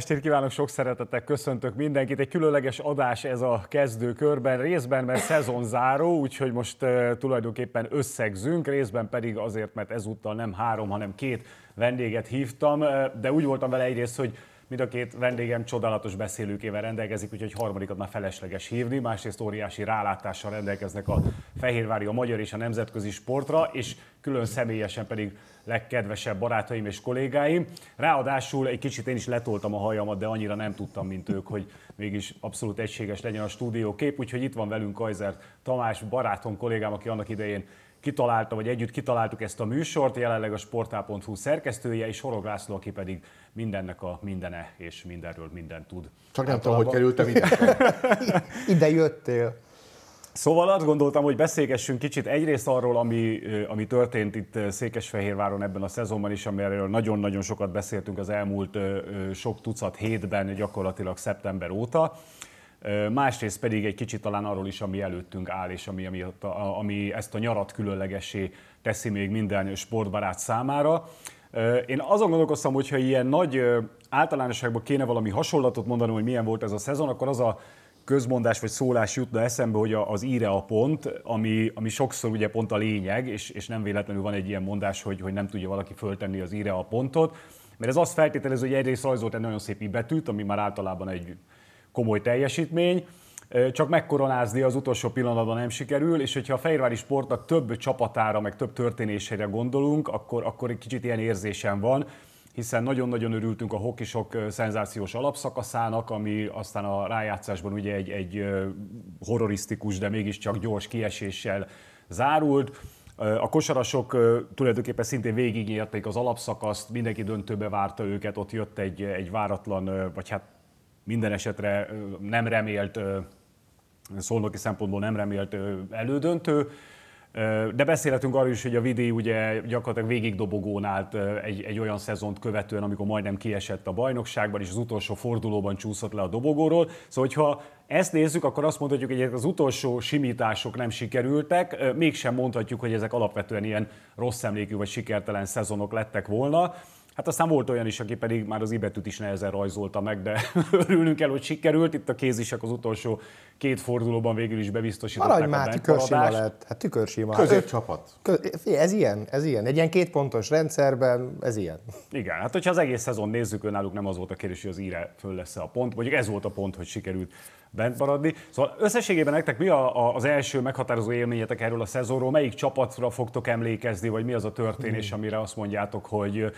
Estét kívánok, sok szeretettel köszöntök mindenkit. Egy különleges adás ez a kezdő körben, részben, mert szezonzáró, úgyhogy most tulajdonképpen összegzünk, részben pedig azért, mert ezúttal nem három, hanem két vendéget hívtam, de úgy voltam vele egyrészt, hogy Mind a két vendégem csodálatos beszélőkével rendelkezik, úgyhogy harmadikat már felesleges hívni. Másrészt óriási rálátással rendelkeznek a Fehérvári, a magyar és a nemzetközi sportra, és külön személyesen pedig legkedvesebb barátaim és kollégáim. Ráadásul egy kicsit én is letoltam a hajamat, de annyira nem tudtam, mint ők, hogy mégis abszolút egységes legyen a stúdió kép, úgyhogy itt van velünk Kajzer Tamás, barátom, kollégám, aki annak idején kitalálta, vagy együtt kitaláltuk ezt a műsort, jelenleg a sportál.hu szerkesztője, és Horog László, aki pedig mindennek a mindene, és mindenről mindent tud. Csak nem tudom, hogy kerültem ide. ide jöttél. Szóval azt gondoltam, hogy beszélgessünk kicsit egyrészt arról, ami, ami történt itt Székesfehérváron ebben a szezonban is, amiről nagyon-nagyon sokat beszéltünk az elmúlt sok tucat hétben, gyakorlatilag szeptember óta. Másrészt pedig egy kicsit talán arról is, ami előttünk áll, és ami, ami, ami ezt a nyarat különlegesé teszi még minden sportbarát számára. Én azon gondolkoztam, hogyha ilyen nagy általánosságban kéne valami hasonlatot mondani, hogy milyen volt ez a szezon, akkor az a közmondás vagy szólás jutna eszembe, hogy az íre a pont, ami, ami sokszor ugye pont a lényeg, és, és nem véletlenül van egy ilyen mondás, hogy, hogy nem tudja valaki föltenni az íre a pontot, mert ez azt feltételező, hogy egyrészt rajzolt egy nagyon szép íbetűt, ami már általában egy komoly teljesítmény, csak megkoronázni az utolsó pillanatban nem sikerül, és hogyha a Fehérvári Sportnak több csapatára, meg több történésére gondolunk, akkor, akkor egy kicsit ilyen érzésem van, hiszen nagyon-nagyon örültünk a hokisok szenzációs alapszakaszának, ami aztán a rájátszásban ugye egy, egy horrorisztikus, de mégiscsak gyors kieséssel zárult. A kosarasok tulajdonképpen szintén végignyerték az alapszakaszt, mindenki döntőbe várta őket, ott jött egy, egy váratlan, vagy hát minden esetre nem remélt, szolnoki szempontból nem remélt elődöntő. De beszélhetünk arról is, hogy a Vidi ugye gyakorlatilag végig dobogón állt egy, egy olyan szezont követően, amikor majdnem kiesett a bajnokságban, és az utolsó fordulóban csúszott le a dobogóról. Szóval, hogyha ezt nézzük, akkor azt mondhatjuk, hogy az utolsó simítások nem sikerültek, mégsem mondhatjuk, hogy ezek alapvetően ilyen rossz emlékű vagy sikertelen szezonok lettek volna. Hát aztán volt olyan is, aki pedig már az ibetűt is nehezen rajzolta meg, de örülünk el, hogy sikerült. Itt a kézisek az utolsó két fordulóban végül is bebiztosították Maradj már, tükörsima lett. Hát tükörsima. Középcsapat. Ez ilyen, ez ilyen. Egy ilyen két pontos rendszerben, ez ilyen. Igen, hát hogyha az egész szezon nézzük, önálluk nem az volt a kérdés, hogy az íre föl lesz a pont. Mondjuk ez volt a pont, hogy sikerült bent maradni. Szóval összességében nektek mi a, a, az első meghatározó élményetek erről a szezonról? Melyik csapatra fogtok emlékezni, vagy mi az a történés, amire azt mondjátok, hogy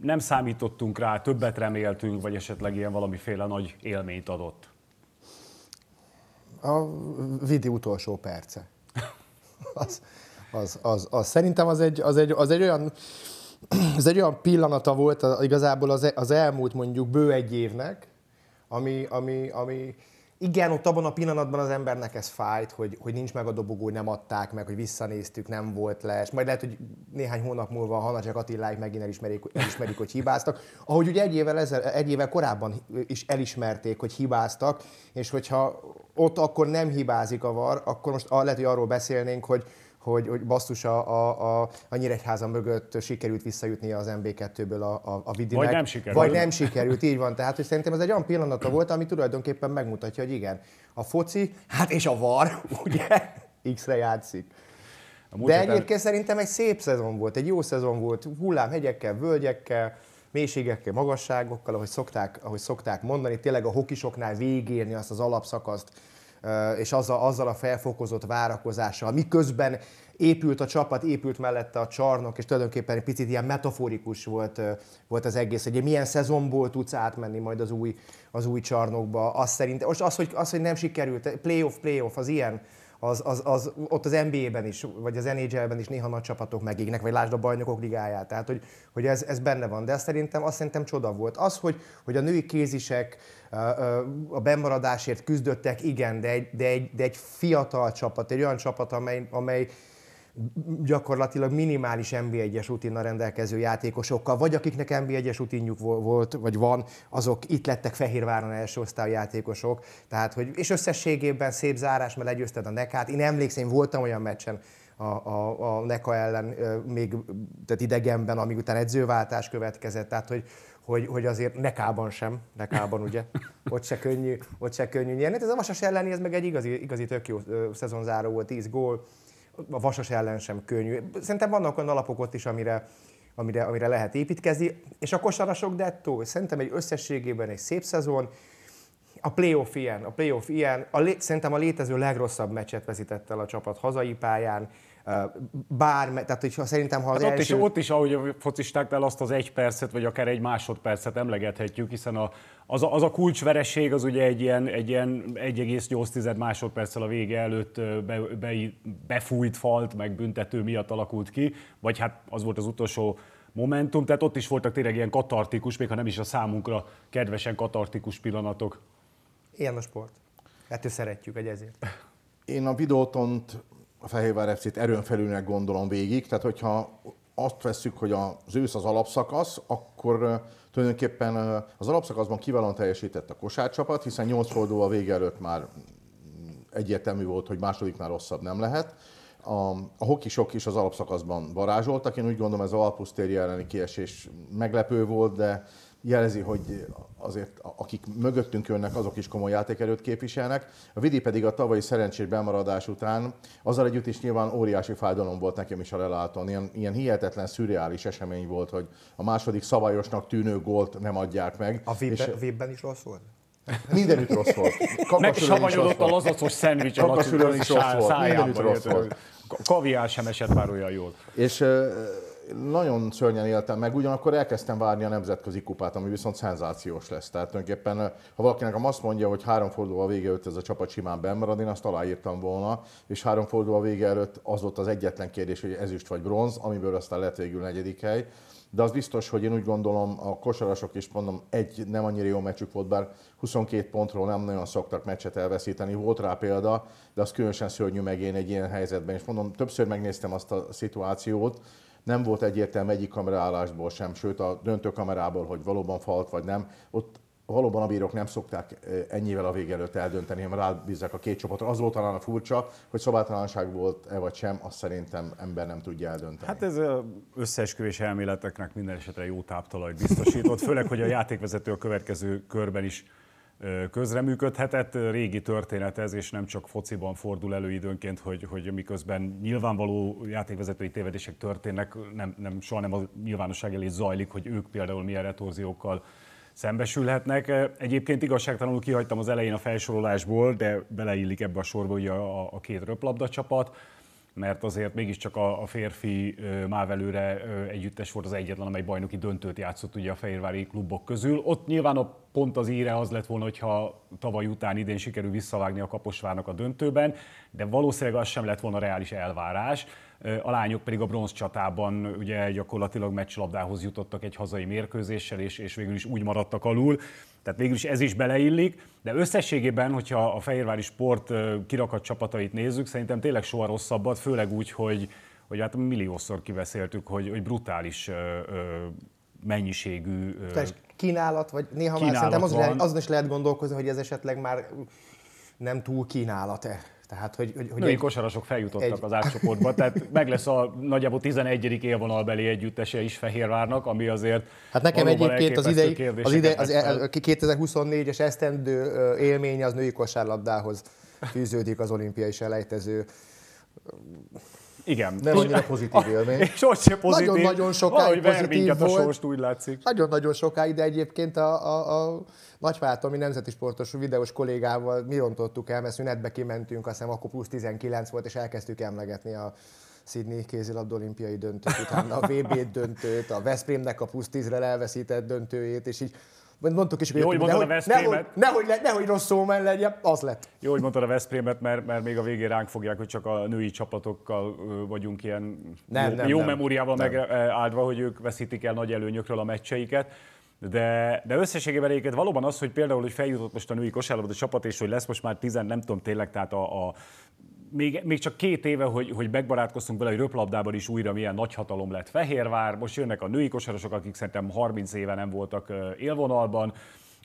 nem számítottunk rá, többet reméltünk, vagy esetleg ilyen valamiféle nagy élményt adott? A vidi utolsó perce. Az, az, az, az, szerintem az egy, az egy, az egy olyan ez egy olyan pillanata volt igazából az, az elmúlt mondjuk bő egy évnek, ami, ami, ami igen, ott abban a pillanatban az embernek ez fájt, hogy, hogy nincs meg a dobogó, nem adták meg, hogy visszanéztük, nem volt les. Majd lehet, hogy néhány hónap múlva a Hanacsak Attiláik megint elismerik, elismerik, hogy hibáztak. Ahogy ugye egy évvel, ezzel, egy évvel korábban is elismerték, hogy hibáztak, és hogyha ott akkor nem hibázik a VAR, akkor most lehet, hogy arról beszélnénk, hogy, hogy, hogy basszus a, a, a, a Nyíregyháza mögött sikerült visszajutni az MB2-ből a, a, a Vidinek. Vagy nem sikerült. Vagy nem sikerült, így van. Tehát hogy szerintem ez egy olyan pillanata volt, ami tulajdonképpen megmutatja, hogy igen, a foci, hát és a VAR, ugye, X-re játszik. De egyébként szerintem egy szép szezon volt, egy jó szezon volt, hullámhegyekkel, völgyekkel, mélységekkel, magasságokkal, ahogy szokták, ahogy szokták mondani, tényleg a hokisoknál végérni azt az alapszakaszt, és azzal, azzal a felfokozott várakozással, miközben épült a csapat, épült mellette a csarnok, és tulajdonképpen egy picit ilyen metaforikus volt, volt az egész, hogy milyen szezonból tudsz átmenni majd az új, az új csarnokba. Az szerint, most az, hogy, az, hogy nem sikerült, playoff, playoff, az ilyen, az, az, az, ott az NBA-ben is, vagy az NHL-ben is néha nagy csapatok megégnek, vagy lásd a bajnokok ligáját. Tehát, hogy, hogy ez, ez benne van. De azt szerintem, azt szerintem csoda volt. Az, hogy, hogy a női kézisek a bemaradásért küzdöttek, igen, de egy, de egy, de egy fiatal csapat, egy olyan csapat, amely, amely gyakorlatilag minimális NB1-es rutinnal rendelkező játékosokkal, vagy akiknek NB1-es rutinjuk volt, vagy van, azok itt lettek Fehérváron első osztály játékosok. Tehát, hogy, és összességében szép zárás, mert legyőzted a Nekát. Én emlékszem, én voltam olyan meccsen, a, a, a Neka ellen még tehát idegenben, amíg után edzőváltás következett, tehát hogy, hogy, hogy azért Nekában sem, Nekában ugye, ott se könnyű, ott se könnyű nyerni. Ez a Vasas elleni, ez meg egy igazi, igazi tök jó szezonzáró volt, 10 gól, a Vasas ellen sem könnyű. Szerintem vannak olyan alapok ott is, amire, amire, amire lehet építkezni, és a kosarasok dettó, szerintem egy összességében egy szép szezon, a playoff ilyen, a playoff ilyen, a szerintem a létező legrosszabb meccset veszített el a csapat hazai pályán, bár, tehát hogy szerintem ha az hát első... ott, is, ott is, ahogy a focistáknál azt az egy percet, vagy akár egy másodpercet emlegethetjük, hiszen a, az, a, az a kulcsvereség az ugye egy ilyen, egy ilyen 1,8 másodperccel a vége előtt be, be, befújt falt, meg büntető miatt alakult ki, vagy hát az volt az utolsó momentum, tehát ott is voltak tényleg ilyen katartikus, még ha nem is a számunkra kedvesen katartikus pillanatok. Ilyen a sport. Ettől szeretjük, egy ezért. Én a videótont a Fehérvár FC-t erőn felülnek gondolom végig, tehát hogyha azt vesszük, hogy az ősz az alapszakasz, akkor tulajdonképpen az alapszakaszban kiválóan teljesített a kosárcsapat, hiszen 8 forduló a vége előtt már egyértelmű volt, hogy másodiknál rosszabb nem lehet. A, a hokisok is az alapszakaszban varázsoltak, én úgy gondolom ez a Alpusztéri elleni kiesés meglepő volt, de jelzi, hogy azért akik mögöttünk jönnek, azok is komoly játékerőt képviselnek. A Vidi pedig a tavalyi szerencsés bemaradás után azzal együtt is nyilván óriási fájdalom volt nekem is a leláton. Ilyen, ilyen hihetetlen, szürreális esemény volt, hogy a második szabályosnak tűnő gólt nem adják meg. A Vibben is rossz volt? Mindenütt rossz volt. Megsavanyodott a lazacos szendvics a is rossz volt. Mindenütt rossz volt. Kaviár sem esett már olyan jól. És nagyon szörnyen éltem meg, ugyanakkor elkezdtem várni a nemzetközi kupát, ami viszont szenzációs lesz. Tehát tulajdonképpen, ha valakinek azt mondja, hogy három forduló a vége előtt ez a csapat simán bemarad, én azt aláírtam volna, és három forduló a vége előtt az volt az egyetlen kérdés, hogy ezüst vagy bronz, amiből aztán lett végül negyedik hely. De az biztos, hogy én úgy gondolom, a kosarasok is mondom, egy nem annyira jó meccsük volt, bár 22 pontról nem nagyon szoktak meccset elveszíteni. Volt rá példa, de az különösen szörnyű megén egy ilyen helyzetben. És mondom, többször megnéztem azt a szituációt, nem volt egyértelmű egyik kamerálásból sem, sőt a döntő kamerából, hogy valóban falt vagy nem. Ott valóban a bírók nem szokták ennyivel a vége előtt eldönteni, hanem rábízzák a két csoportra. Az volt talán a furcsa, hogy szabálytalanság volt-e vagy sem, azt szerintem ember nem tudja eldönteni. Hát ez összeesküvés elméleteknek minden esetre jó táptalajt biztosított, főleg, hogy a játékvezető a következő körben is közreműködhetett. Régi történet ez, és nem csak fociban fordul elő időnként, hogy, hogy miközben nyilvánvaló játékvezetői tévedések történnek, nem, nem, soha nem a nyilvánosság elé zajlik, hogy ők például milyen retorziókkal szembesülhetnek. Egyébként igazságtalanul kihagytam az elején a felsorolásból, de beleillik ebbe a sorba ugye a, a két röplabda csapat mert azért mégiscsak a, a férfi mávelőre együttes volt az egyetlen, amely bajnoki döntőt játszott ugye a fehérvári klubok közül. Ott nyilván a pont az íre az lett volna, hogyha tavaly után idén sikerül visszavágni a Kaposvárnak a döntőben, de valószínűleg az sem lett volna reális elvárás. A lányok pedig a bronz csatában ugye gyakorlatilag meccslabdához jutottak egy hazai mérkőzéssel, és, és végül is úgy maradtak alul. Tehát végül is ez is beleillik, de összességében, hogyha a Fehérvári Sport kirakat csapatait nézzük, szerintem tényleg soha rosszabbat, főleg úgy, hogy, hogy hát milliószor kiveszéltük, hogy, hogy brutális mennyiségű kínálat, vagy néha kínálat már szerintem azon, azon is lehet gondolkozni, hogy ez esetleg már nem túl kínálat-e. Tehát, hogy, hogy, hogy Női egy, kosarasok feljutottak egy... az átcsoportba, tehát meg lesz a nagyjából 11. élvonalbeli együttese is Fehérvárnak, ami azért Hát nekem egyébként az, idei, az, ide, az, az 2024-es esztendő élménye az női kosárlabdához fűződik az olimpiai selejtező Igen. Nem annyira pozitív élmény. És ott se pozitív. Nagyon-nagyon sokáig Valahogy pozitív minket a volt. sorst, úgy látszik. Nagyon-nagyon sokáig, de egyébként a, a, a nagyváltomi nemzeti sportos videós kollégával mi rontottuk el, mert szünetbe kimentünk, azt hiszem akkor plusz 19 volt, és elkezdtük emlegetni a Sydney kézilabda olimpiai döntőt, utána a VB döntőt, a Veszprémnek a plusz 10-re elveszített döntőjét, és így mondtuk is, Jó, hogy mondtad a nehogy, Veszprémet. nehogy, nehogy, nehogy rossz szó men legyen, az lett. Jó, hogy mondtad a Veszprémet, mert, mert még a végén ránk fogják, hogy csak a női csapatokkal vagyunk ilyen Nem, jó, nem, jó nem. memóriával megáldva, hogy ők veszítik el nagy előnyökről a meccseiket. De, de összességében egyébként valóban az, hogy például, hogy feljutott most a női kosárlabda csapat, és hogy lesz most már tizen, nem tudom tényleg, tehát a, a még, még csak két éve, hogy, hogy megbarátkoztunk vele, hogy röplabdában is újra milyen nagy hatalom lett Fehérvár, most jönnek a női kosarosok, akik szerintem 30 éve nem voltak élvonalban,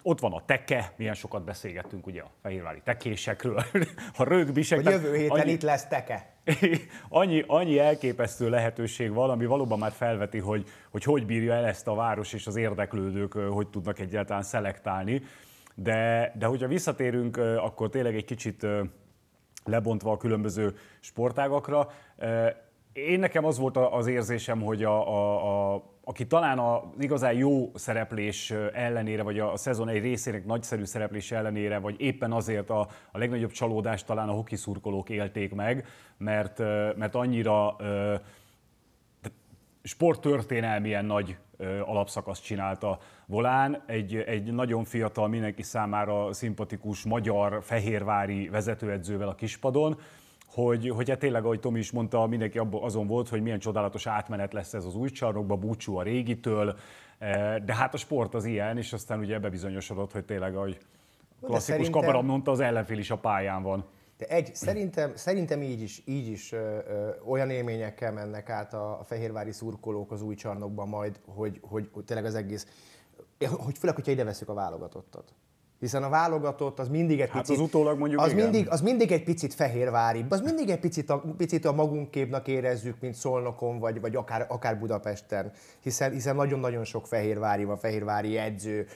ott van a teke, milyen sokat beszélgettünk ugye a fehérvári tekésekről, a rögbisek. Hogy jövő héten annyi- itt lesz teke. annyi, annyi elképesztő lehetőség van, ami valóban már felveti, hogy, hogy hogy bírja el ezt a város és az érdeklődők, hogy tudnak egyáltalán szelektálni. De, de hogyha visszatérünk, akkor tényleg egy kicsit lebontva a különböző sportágakra. ö, Én nekem az volt a- az érzésem, hogy a, a, a, aki talán az igazán jó szereplés ellenére, vagy a szezon egy részének nagyszerű szereplés ellenére, vagy éppen azért a, a legnagyobb csalódást talán a hoki szurkolók élték meg, mert, ö, mert annyira sporttörténelmilyen nagy alapszakaszt csinálta Volán, egy, egy nagyon fiatal, mindenki számára szimpatikus magyar fehérvári vezetőedzővel a kispadon, hogy, hogy hát tényleg, ahogy Tomi is mondta, mindenki abban azon volt, hogy milyen csodálatos átmenet lesz ez az új csarnokba, búcsú a régitől, eh, de hát a sport az ilyen, és aztán ugye ebbe bizonyosodott, hogy tényleg, ahogy klasszikus kabaram mondta, az ellenfél is a pályán van. De egy, szerintem, szerintem így is, így is ö, ö, olyan élményekkel mennek át a, a fehérvári szurkolók az új csarnokban majd, hogy, hogy, hogy tényleg az egész, hogy főleg, hogyha ide veszük a válogatottat. Hiszen a válogatott az mindig egy Hát picit... az utólag mondjuk az igen. mindig, az mindig egy picit fehérvári, az mindig egy picit a, picit a magunképnak érezzük, mint Szolnokon, vagy, vagy akár, akár Budapesten. Hiszen, hiszen nagyon-nagyon sok fehérvári van, fehérvári edző,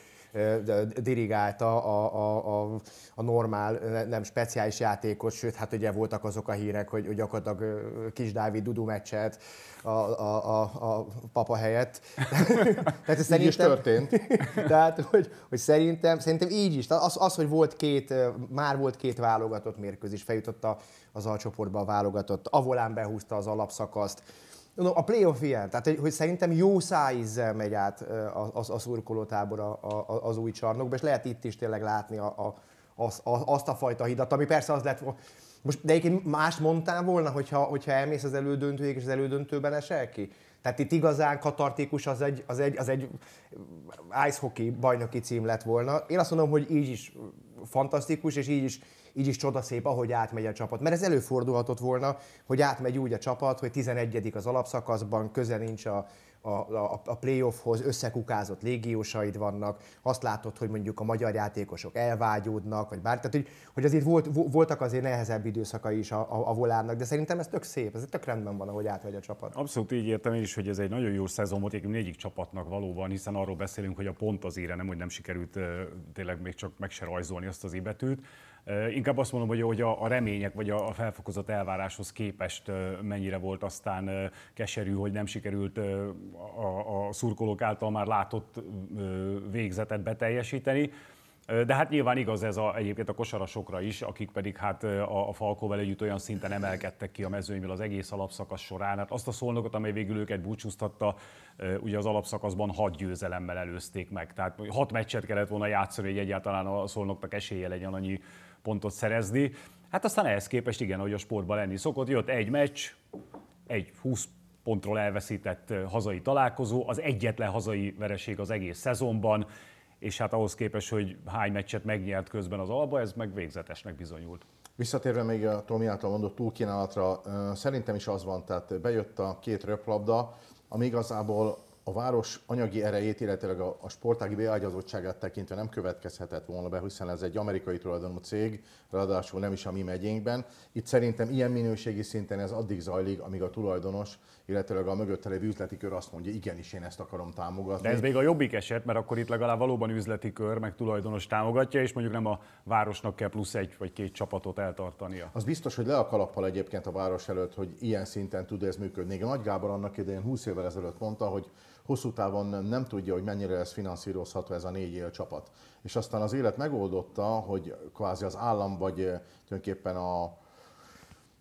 dirigálta a, a, a, a normál, ne- nem speciális játékot, sőt, hát ugye voltak azok a hírek, hogy, gyakorlatilag Kis Dávid Dudu meccset a, a, a, a papa helyett. Tehát Így is történt. tehát, hogy, hogy szerintem, szerintem így is. Az, az, hogy volt két, már volt két válogatott mérkőzés, feljutott az alcsoportba a válogatott, Avolán behúzta az alapszakaszt. No, a playoff ilyen, tehát hogy, szerintem jó szájízzel megy át a, a, a szurkolótábor a, a, az új csarnokba, és lehet itt is tényleg látni a, a, az, a, azt a fajta hidat, ami persze az lett most, de egyébként mást mondtál volna, hogyha, hogyha elmész az elődöntőig, és az elődöntőben esel ki? Tehát itt igazán katartikus az egy, az egy, az egy ice hockey bajnoki cím lett volna. Én azt mondom, hogy így is fantasztikus, és így is, így is csodaszép, ahogy átmegy a csapat. Mert ez előfordulhatott volna, hogy átmegy úgy a csapat, hogy 11 az alapszakaszban, köze nincs a, a, a, a playoffhoz, összekukázott légiósaid vannak, azt látod, hogy mondjuk a magyar játékosok elvágyódnak, vagy bár, tehát hogy, hogy azért volt, vo- voltak azért nehezebb időszakai is a, a, a volánnak, de szerintem ez tök szép, ez tök rendben van, ahogy átmegy a csapat. Abszolút így értem én is, hogy ez egy nagyon jó szezon volt egyébként négyik csapatnak valóban, hiszen arról beszélünk, hogy a pont az íre, nem, hogy nem sikerült tényleg még csak meg se rajzolni azt az íbetűt. Inkább azt mondom, hogy, hogy a, remények vagy a, felfokozott elváráshoz képest mennyire volt aztán keserű, hogy nem sikerült a, a szurkolók által már látott végzetet beteljesíteni. De hát nyilván igaz ez a, egyébként a kosarasokra is, akik pedig hát a, a Falkóval együtt olyan szinten emelkedtek ki a mezőnyből az egész alapszakasz során. Hát azt a szolnokot, amely végül őket búcsúztatta, ugye az alapszakaszban hat győzelemmel előzték meg. Tehát hat meccset kellett volna játszani, hogy egyáltalán a szolnoknak esélye legyen annyi pontot szerezni. Hát aztán ehhez képest igen, hogy a sportban lenni szokott, jött egy meccs, egy 20 pontról elveszített hazai találkozó, az egyetlen hazai vereség az egész szezonban, és hát ahhoz képest, hogy hány meccset megnyert közben az Alba, ez meg végzetesnek bizonyult. Visszatérve még a Tomi által mondott túlkínálatra, szerintem is az van, tehát bejött a két röplabda, ami igazából a város anyagi erejét, illetve a, a sportági beágyazottságát tekintve nem következhetett volna be, hiszen ez egy amerikai tulajdonú cég, ráadásul nem is a mi megyénkben. Itt szerintem ilyen minőségi szinten ez addig zajlik, amíg a tulajdonos, illetve a mögötte lévő üzleti kör azt mondja, igenis én ezt akarom támogatni. De ez még a jobbik eset, mert akkor itt legalább valóban üzleti kör, meg tulajdonos támogatja, és mondjuk nem a városnak kell plusz egy vagy két csapatot eltartania. Az biztos, hogy le a kalappal egyébként a város előtt, hogy ilyen szinten tud ez működni. Nagy Gábor annak idején 20 évvel ezelőtt mondta, hogy hosszú távon nem tudja, hogy mennyire lesz finanszírozható ez a négy él csapat. És aztán az élet megoldotta, hogy kvázi az állam vagy eh, tulajdonképpen a,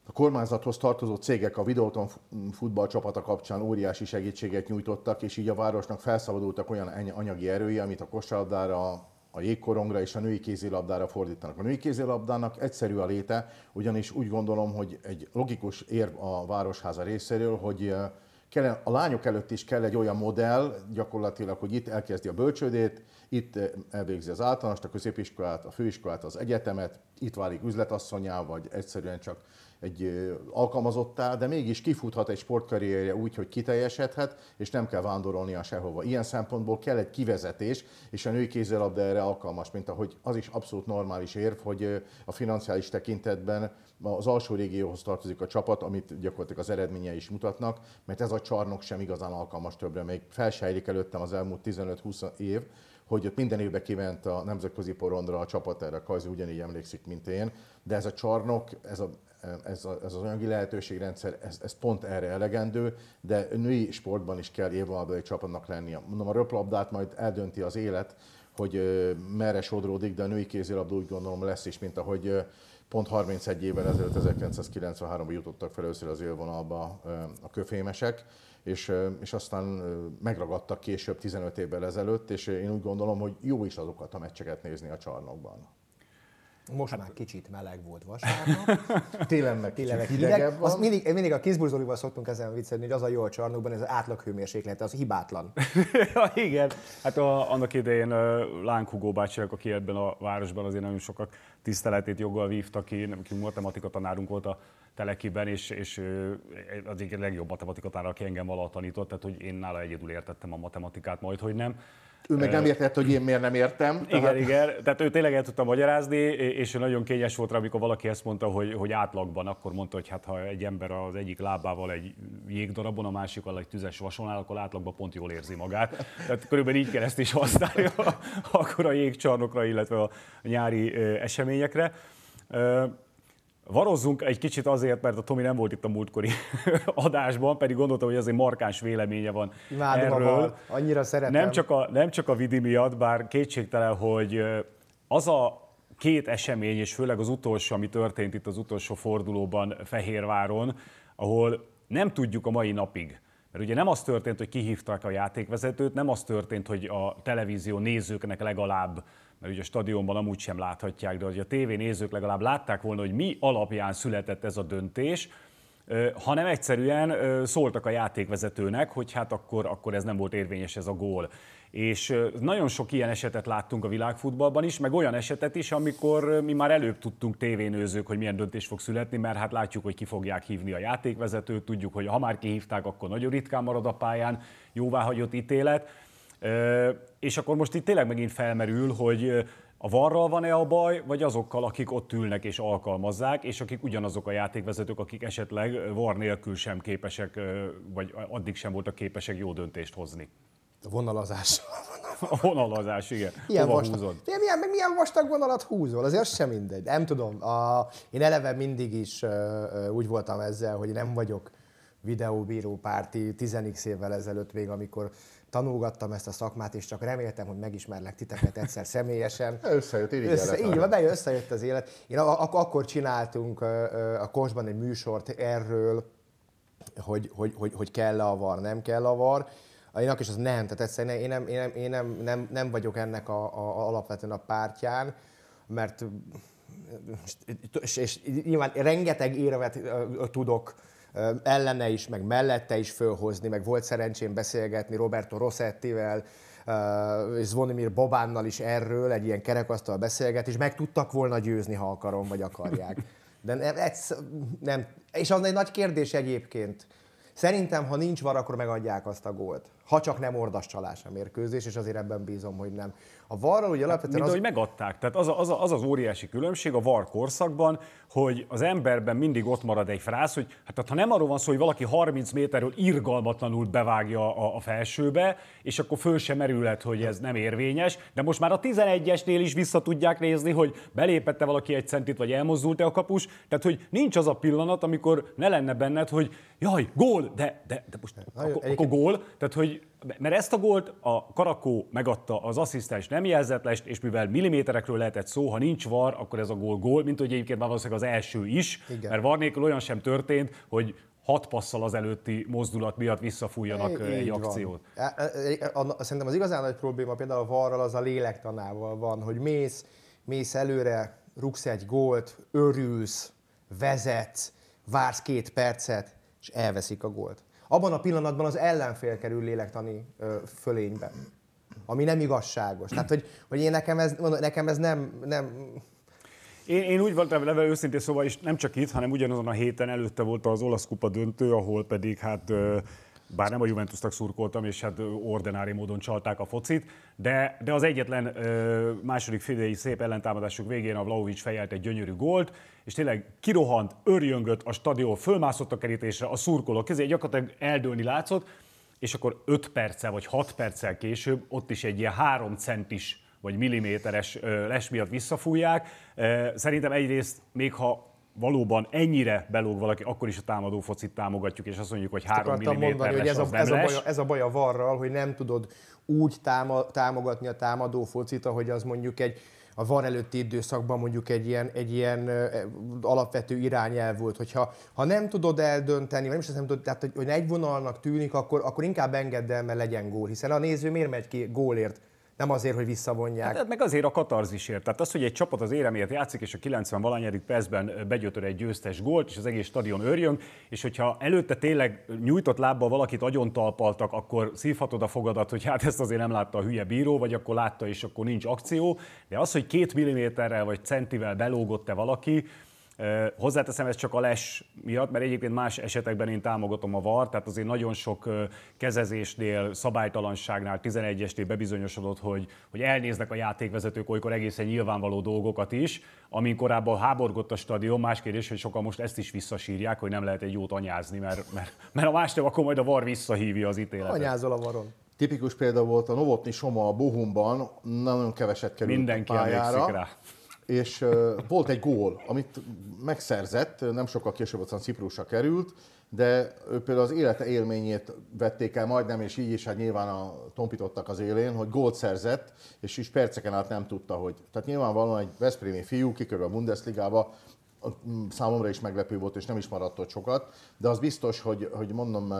a kormányzathoz tartozó cégek a Videóton futballcsapata kapcsán óriási segítséget nyújtottak, és így a városnak felszabadultak olyan anyagi erői, amit a kosárlabdára, a jégkorongra és a női kézilabdára fordítanak. A női kézilabdának egyszerű a léte, ugyanis úgy gondolom, hogy egy logikus érv a Városháza részéről, hogy eh, kell, a lányok előtt is kell egy olyan modell, gyakorlatilag, hogy itt elkezdi a bölcsődét, itt eh, elvégzi az általánost, a középiskolát, a főiskolát, az egyetemet, itt válik üzletasszonyá, vagy egyszerűen csak egy alkalmazottá, de mégis kifuthat egy sportkarrierje úgy, hogy kiteljesedhet, és nem kell vándorolnia sehova. Ilyen szempontból kell egy kivezetés, és a női kézzelabda erre alkalmas, mint ahogy az is abszolút normális érv, hogy a financiális tekintetben az alsó régióhoz tartozik a csapat, amit gyakorlatilag az eredményei is mutatnak, mert ez a csarnok sem igazán alkalmas többre. Még felsejlik előttem az elmúlt 15-20 év, hogy ott minden évben kiment a nemzetközi porondra a csapat, erre Kajzi ugyanígy emlékszik, mint én, de ez a csarnok, ez, a, ez, a, ez az anyagi lehetőségrendszer, ez, ez pont erre elegendő, de női sportban is kell évvalbeli csapatnak lennie. Mondom, a röplabdát majd eldönti az élet, hogy merre sodródik, de a női kézilabda úgy gondolom lesz is, mint ahogy pont 31 évvel ezelőtt, 1993-ban jutottak fel először az élvonalba a köfémesek, és, és aztán megragadtak később 15 évvel ezelőtt, és én úgy gondolom, hogy jó is azokat a meccseket nézni a csarnokban. Most hát, már kicsit meleg volt vasárnap. Télen meg Télen meg hidegebb hideg. van. Azt mindig, mindig a Kisburzolival szoktunk ezen viccelni, hogy az a jó a csarnokban, ez az átlaghőmérséklet, az hibátlan. ja, igen. Hát a, annak idején uh, Lánk Hugó bácsiak, aki ebben a városban azért nagyon sokak tiszteletét joggal vívta ki, neki matematika tanárunk volt a Telekiben, és, és az egyik legjobb matematika tanár, aki engem valaha tanított, tehát hogy én nála egyedül értettem a matematikát, majd hogy nem. Ő meg nem értett, hogy én miért nem értem. Igen, tehát... igen. Tehát ő tényleg el tudta magyarázni, és ő nagyon kényes volt rá, amikor valaki ezt mondta, hogy, hogy átlagban, akkor mondta, hogy hát ha egy ember az egyik lábával egy jégdarabon, a másikkal egy tüzes vason áll, akkor átlagban pont jól érzi magát. Tehát körülbelül így kell ezt is használni akkor a jégcsarnokra, illetve a nyári eseményekre. Varozzunk egy kicsit azért, mert a Tomi nem volt itt a múltkori adásban, pedig gondoltam, hogy azért markáns véleménye van Imádom erről. annyira szeretem. Nem csak, a, nem csak a Vidi miatt, bár kétségtelen, hogy az a két esemény, és főleg az utolsó, ami történt itt az utolsó fordulóban Fehérváron, ahol nem tudjuk a mai napig, mert ugye nem az történt, hogy kihívták a játékvezetőt, nem az történt, hogy a televízió nézőknek legalább mert ugye a stadionban amúgy sem láthatják, de hogy a tévénézők legalább látták volna, hogy mi alapján született ez a döntés, hanem egyszerűen szóltak a játékvezetőnek, hogy hát akkor, akkor ez nem volt érvényes ez a gól. És nagyon sok ilyen esetet láttunk a világfutballban is, meg olyan esetet is, amikor mi már előbb tudtunk tévénőzők, hogy milyen döntés fog születni, mert hát látjuk, hogy ki fogják hívni a játékvezetőt, tudjuk, hogy ha már kihívták, akkor nagyon ritkán marad a pályán, jóváhagyott ítélet. És akkor most itt tényleg megint felmerül, hogy a varral van-e a baj, vagy azokkal, akik ott ülnek és alkalmazzák, és akik ugyanazok a játékvezetők, akik esetleg var nélkül sem képesek, vagy addig sem voltak képesek jó döntést hozni. A vonalazás. A vonalazás, igen. Milyen Hova vastag, húzod? Milyen, meg milyen vastag vonalat húzol? Azért az sem mindegy. Nem tudom. A, én eleve mindig is uh, úgy voltam ezzel, hogy nem vagyok videóbíró párti 10 évvel ezelőtt még, amikor tanulgattam ezt a szakmát, és csak reméltem, hogy megismerlek titeket egyszer személyesen. Összejött, így Össze, Így van, de összejött az élet. Én ak- akkor csináltunk a Kosban egy műsort erről, hogy, hogy, hogy, hogy kell a var, nem kell a var. Én is az nem, tehát egyszerűen én nem, én nem, én nem, nem, nem vagyok ennek a, a, alapvetően a pártján, mert és, és nyilván rengeteg érvet tudok ellene is, meg mellette is fölhozni, meg volt szerencsém beszélgetni Roberto Rossettivel, és Zvonimir Bobánnal is erről, egy ilyen kerekasztal beszélgetés, meg tudtak volna győzni, ha akarom, vagy akarják. De ez, nem. És az egy nagy kérdés egyébként. Szerintem, ha nincs var, akkor megadják azt a gólt. Ha csak nem ordas csalás a mérkőzés, és azért ebben bízom, hogy nem. A varral ugye alapvetően Mint az... ahogy megadták. Tehát az, a- az, a- az az óriási különbség a VAR korszakban, hogy az emberben mindig ott marad egy frász, hogy hát tehát ha nem arról van szó, hogy valaki 30 méterről irgalmatlanul bevágja a, a felsőbe, és akkor föl sem merülhet, hogy ez nem érvényes, de most már a 11-esnél is vissza tudják nézni, hogy belépette valaki egy centit, vagy elmozdult-e a kapus, tehát hogy nincs az a pillanat, amikor ne lenne benned, hogy jaj, gól, de, de, de most Nagyon- akkor, akkor gól, tehát hogy mert ezt a gólt a Karakó megadta, az asszisztens nem jelzett lest, és mivel milliméterekről lehetett szó, ha nincs var, akkor ez a gól gól, mint hogy egyébként már valószínűleg az első is, Igen. mert var nélkül olyan sem történt, hogy hat passzal az előtti mozdulat miatt visszafújjanak Így egy van. akciót. E- e- e- a- Szerintem az igazán nagy probléma például a varral az a lélektanával van, hogy mész, mész előre, rugsz egy gólt, örülsz, vezetsz, vársz két percet, és elveszik a gólt. Abban a pillanatban az ellenfél kerül lélektani ö, fölénybe, ami nem igazságos. Tehát, hogy, hogy én nekem ez, nekem ez nem, nem, Én, én úgy voltam vele őszintén szóval is nem csak itt, hanem ugyanazon a héten előtte volt az olasz kupa döntő, ahol pedig hát bár nem a Juventusnak szurkoltam, és hát ordinári módon csalták a focit, de, de az egyetlen ö, második félidei szép ellentámadásuk végén a Vlaovic fejelt egy gyönyörű gólt, és tényleg kirohant, örjöngött a stadion, fölmászott a kerítésre, a szurkolók kezé gyakorlatilag eldőlni látszott, és akkor 5 perccel vagy 6 perccel később ott is egy ilyen 3 centis vagy milliméteres les miatt visszafújják. Szerintem egyrészt, még ha valóban ennyire belóg valaki, akkor is a támadó focit támogatjuk, és azt mondjuk, hogy 3 akartam mm mondani, hogy ez a, ez, a baj, ez a baj a varral, hogy nem tudod úgy táma, támogatni a támadó focit, ahogy az mondjuk egy a VAR előtti időszakban mondjuk egy ilyen, egy ilyen ö, alapvető irányelv volt, hogyha ha nem tudod eldönteni, vagy nem is nem tudod, tehát hogy, hogy egy vonalnak tűnik, akkor, akkor inkább engedd el, mert legyen gól, hiszen a néző miért megy ki gólért, nem azért, hogy visszavonják. Hát meg azért a katarzisért. Tehát az, hogy egy csapat az éremért játszik, és a 90 valányadik percben begyötör egy győztes gólt, és az egész stadion örjön, és hogyha előtte tényleg nyújtott lábbal valakit agyon talpaltak, akkor szívhatod a fogadat, hogy hát ezt azért nem látta a hülye bíró, vagy akkor látta, és akkor nincs akció. De az, hogy két milliméterrel vagy centivel belógott-e valaki, Hozzáteszem ezt csak a les miatt, mert egyébként más esetekben én támogatom a VAR, tehát azért nagyon sok kezezésnél, szabálytalanságnál, 11-esnél bebizonyosodott, hogy, hogy elnéznek a játékvezetők olykor egészen nyilvánvaló dolgokat is, amin korábban háborgott a stadion, más kérdés, hogy sokan most ezt is visszasírják, hogy nem lehet egy jót anyázni, mert, mert, mert a más nem, akkor majd a VAR visszahívja az ítéletet. Anyázol a varon. Tipikus példa volt a Novotny Soma a Bohumban, nagyon keveset került Mindenki a pályára. emlékszik rá. És uh, volt egy gól, amit megszerzett, nem sokkal később aztán Ciprusra került, de ő például az élete élményét vették el majdnem, és így is hát nyilván a tompítottak az élén, hogy gólt szerzett, és is perceken át nem tudta, hogy... Tehát nyilvánvalóan egy Veszprémi fiú kikerül a Bundesligába, számomra is meglepő volt, és nem is maradt ott sokat, de az biztos, hogy, hogy mondom,